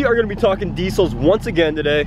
We are gonna be talking diesels once again today.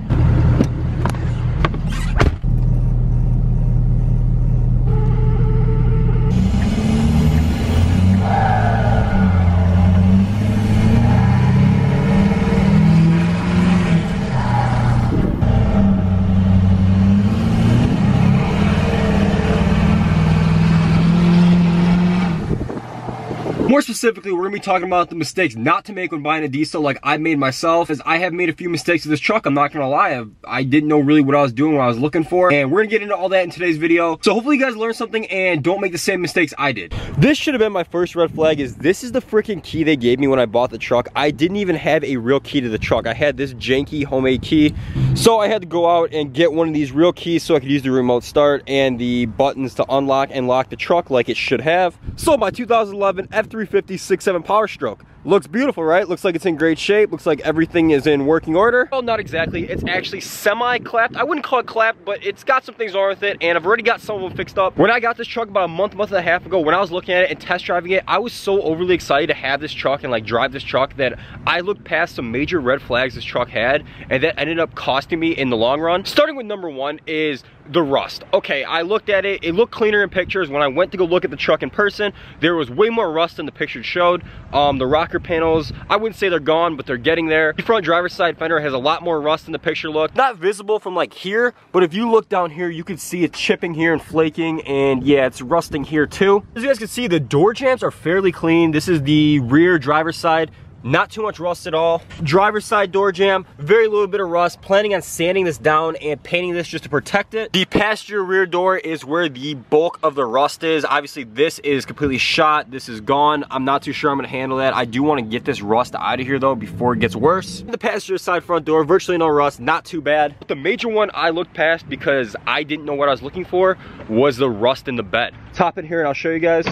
Specifically, we're gonna be talking about the mistakes not to make when buying a diesel like I made myself, as I have made a few mistakes with this truck, I'm not gonna lie. I, I didn't know really what I was doing, what I was looking for, and we're gonna get into all that in today's video. So hopefully you guys learned something and don't make the same mistakes I did. This should have been my first red flag is this is the freaking key they gave me when I bought the truck. I didn't even have a real key to the truck. I had this janky homemade key. So I had to go out and get one of these real keys so I could use the remote start and the buttons to unlock and lock the truck like it should have. So my 2011 F350 6.7 Power Stroke. Looks beautiful, right? Looks like it's in great shape. Looks like everything is in working order. Well, not exactly. It's actually semi-clapped. I wouldn't call it clapped, but it's got some things wrong with it, and I've already got some of them fixed up. When I got this truck about a month, month and a half ago, when I was looking at it and test driving it, I was so overly excited to have this truck and like drive this truck that I looked past some major red flags this truck had, and that ended up costing me in the long run. Starting with number one is the rust. Okay, I looked at it, it looked cleaner in pictures. When I went to go look at the truck in person, there was way more rust than the pictures showed. Um, the panels, I wouldn't say they're gone, but they're getting there. The front driver's side fender has a lot more rust than the picture looked. Not visible from like here, but if you look down here, you can see it chipping here and flaking, and yeah, it's rusting here too. As you guys can see, the door jambs are fairly clean. This is the rear driver's side. Not too much rust at all. Driver's side door jamb, very little bit of rust. Planning on sanding this down and painting this just to protect it. The passenger rear door is where the bulk of the rust is. Obviously this is completely shot. This is gone. I'm not too sure I'm gonna handle that. I do wanna get this rust out of here though before it gets worse. The passenger side front door, virtually no rust, not too bad. But the major one I looked past because I didn't know what I was looking for was the rust in the bed. Top it here and I'll show you guys.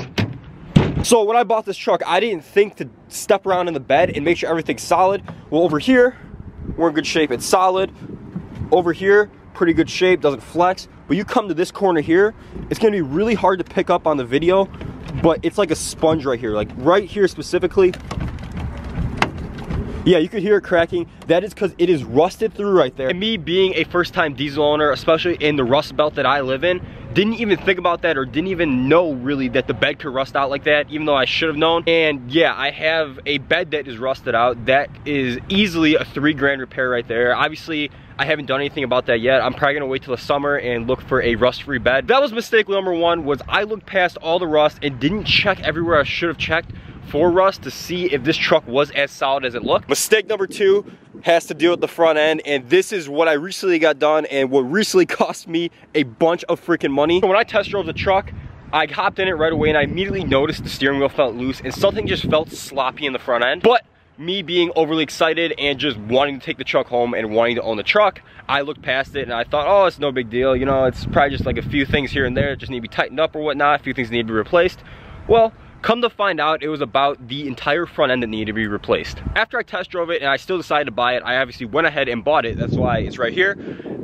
So when I bought this truck, I didn't think to step around in the bed and make sure everything's solid. Well, over here, we're in good shape. It's solid. Over here, pretty good shape, doesn't flex. But you come to this corner here, it's gonna be really hard to pick up on the video, but it's like a sponge right here. Like right here specifically, yeah, you could hear it cracking. That is because it is rusted through right there. And me being a first time diesel owner, especially in the rust belt that I live in, didn't even think about that or didn't even know really that the bed could rust out like that, even though I should have known. And yeah, I have a bed that is rusted out. That is easily a three grand repair right there. Obviously, I haven't done anything about that yet. I'm probably gonna wait till the summer and look for a rust-free bed. That was mistake number one, was I looked past all the rust and didn't check everywhere I should have checked for rust to see if this truck was as solid as it looked. Mistake number two has to deal with the front end and this is what I recently got done and what recently cost me a bunch of freaking money. When I test drove the truck, I hopped in it right away and I immediately noticed the steering wheel felt loose and something just felt sloppy in the front end. But me being overly excited and just wanting to take the truck home and wanting to own the truck, I looked past it and I thought, oh, it's no big deal. You know, it's probably just like a few things here and there just need to be tightened up or whatnot. A few things need to be replaced. Well, Come to find out, it was about the entire front end that needed to be replaced. After I test drove it and I still decided to buy it, I obviously went ahead and bought it. That's why it's right here.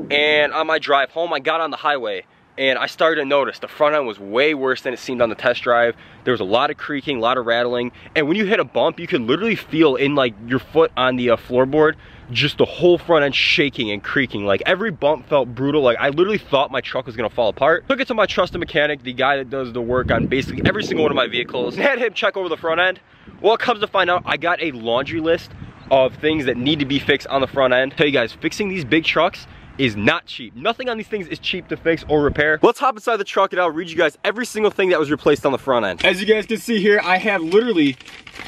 And on my drive home, I got on the highway and I started to notice the front end was way worse than it seemed on the test drive. There was a lot of creaking, a lot of rattling, and when you hit a bump, you can literally feel in like your foot on the uh, floorboard just the whole front end shaking and creaking. Like every bump felt brutal. Like I literally thought my truck was gonna fall apart. Took it to my trusted mechanic, the guy that does the work on basically every single one of my vehicles. and Had him check over the front end. Well, it comes to find out, I got a laundry list of things that need to be fixed on the front end. Tell you guys, fixing these big trucks is not cheap. Nothing on these things is cheap to fix or repair. Let's hop inside the truck and I'll read you guys every single thing that was replaced on the front end. As you guys can see here, I have literally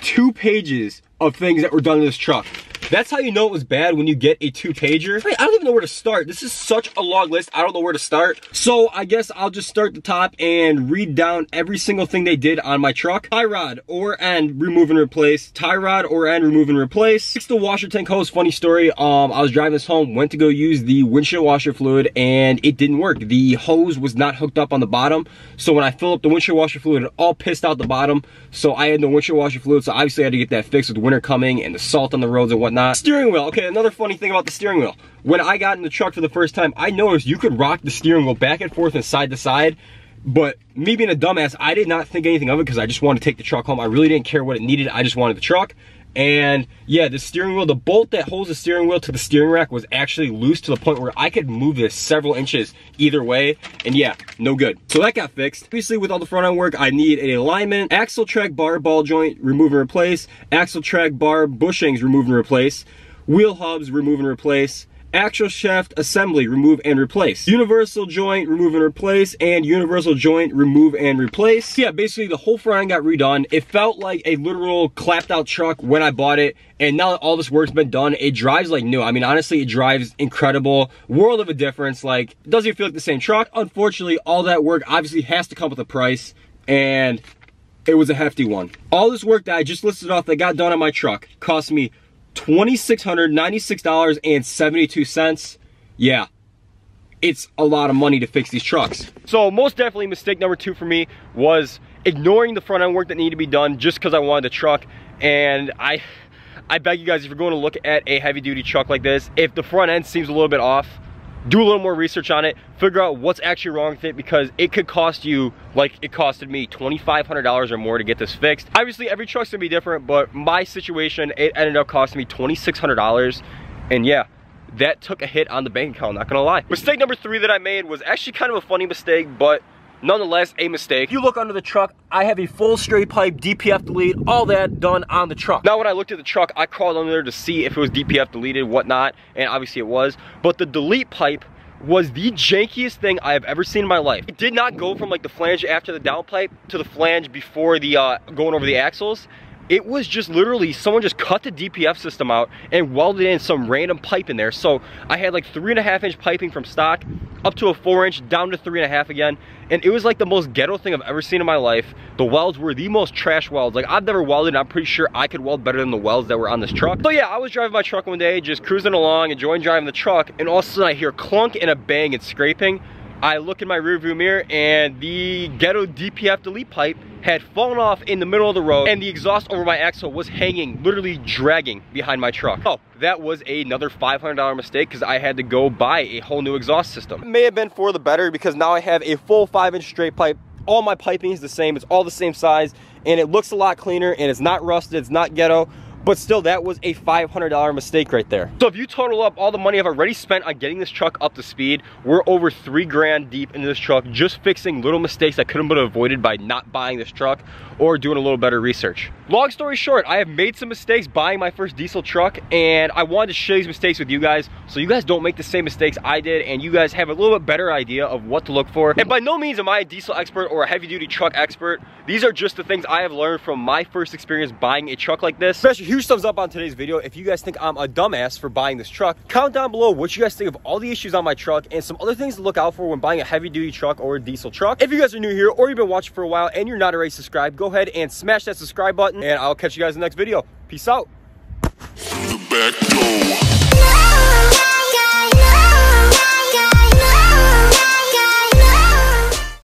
two pages of things that were done in this truck. That's how you know it was bad when you get a two pager. I don't even know where to start. This is such a long list. I don't know where to start. So I guess I'll just start the top and read down every single thing they did on my truck. Tie rod or end, remove and replace. Tie rod or end, remove and replace. Fix the washer tank hose. Funny story. Um, I was driving this home, went to go use the windshield washer fluid and it didn't work. The hose was not hooked up on the bottom. So when I fill up the windshield washer fluid, it all pissed out the bottom. So I had no windshield washer fluid. So obviously I had to get that fixed with winter coming and the salt on the roads and whatnot Steering wheel, okay, another funny thing about the steering wheel. When I got in the truck for the first time, I noticed you could rock the steering wheel back and forth and side to side, but me being a dumbass, I did not think anything of it because I just wanted to take the truck home. I really didn't care what it needed, I just wanted the truck. And yeah, the steering wheel, the bolt that holds the steering wheel to the steering rack was actually loose to the point where I could move this several inches either way. And yeah, no good. So that got fixed. Obviously with all the front end work, I need an alignment, axle track bar ball joint, remove and replace, axle track bar bushings, remove and replace, wheel hubs, remove and replace, Axle shaft assembly, remove and replace. Universal joint, remove and replace, and universal joint, remove and replace. Yeah, basically the whole front end got redone. It felt like a literal clapped out truck when I bought it. And now that all this work's been done, it drives like new. I mean, honestly, it drives incredible. World of a difference. Like, doesn't feel like the same truck. Unfortunately, all that work obviously has to come with a price. And it was a hefty one. All this work that I just listed off that got done on my truck cost me $2,696.72. Yeah, it's a lot of money to fix these trucks. So most definitely mistake number two for me was ignoring the front end work that needed to be done just because I wanted the truck. And I, I beg you guys, if you're going to look at a heavy duty truck like this, if the front end seems a little bit off, do a little more research on it, figure out what's actually wrong with it because it could cost you, like it costed me, $2,500 or more to get this fixed. Obviously, every truck's gonna be different, but my situation, it ended up costing me $2,600. And yeah, that took a hit on the bank account, not gonna lie. Mistake number three that I made was actually kind of a funny mistake, but nonetheless a mistake. If you look under the truck, I have a full straight pipe, DPF delete, all that done on the truck. Now when I looked at the truck, I crawled under there to see if it was DPF deleted, whatnot, and obviously it was. But the delete pipe was the jankiest thing I have ever seen in my life. It did not go from like the flange after the downpipe to the flange before the uh, going over the axles it was just literally someone just cut the DPF system out and welded in some random pipe in there. So I had like three and a half inch piping from stock up to a four inch down to three and a half again. And it was like the most ghetto thing I've ever seen in my life. The welds were the most trash welds. Like I've never welded and I'm pretty sure I could weld better than the welds that were on this truck. So yeah, I was driving my truck one day, just cruising along, enjoying driving the truck. And all of a sudden I hear clunk and a bang and scraping. I look in my rearview mirror and the ghetto DPF delete pipe had fallen off in the middle of the road and the exhaust over my axle was hanging, literally dragging behind my truck. Oh, that was another $500 mistake because I had to go buy a whole new exhaust system. It may have been for the better because now I have a full five inch straight pipe. All my piping is the same, it's all the same size and it looks a lot cleaner and it's not rusted, it's not ghetto but still that was a $500 mistake right there. So if you total up all the money I've already spent on getting this truck up to speed, we're over three grand deep into this truck just fixing little mistakes that could have been avoided by not buying this truck or doing a little better research. Long story short, I have made some mistakes buying my first diesel truck and I wanted to share these mistakes with you guys so you guys don't make the same mistakes I did and you guys have a little bit better idea of what to look for. And by no means am I a diesel expert or a heavy duty truck expert. These are just the things I have learned from my first experience buying a truck like this. Especially thumbs up on today's video if you guys think I'm a dumbass for buying this truck. Comment down below what you guys think of all the issues on my truck and some other things to look out for when buying a heavy duty truck or a diesel truck. If you guys are new here or you've been watching for a while and you're not already subscribed, go ahead and smash that subscribe button and I'll catch you guys in the next video. Peace out.